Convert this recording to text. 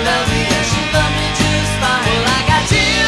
Não me enche, então me diz, tá? Ô lagartixa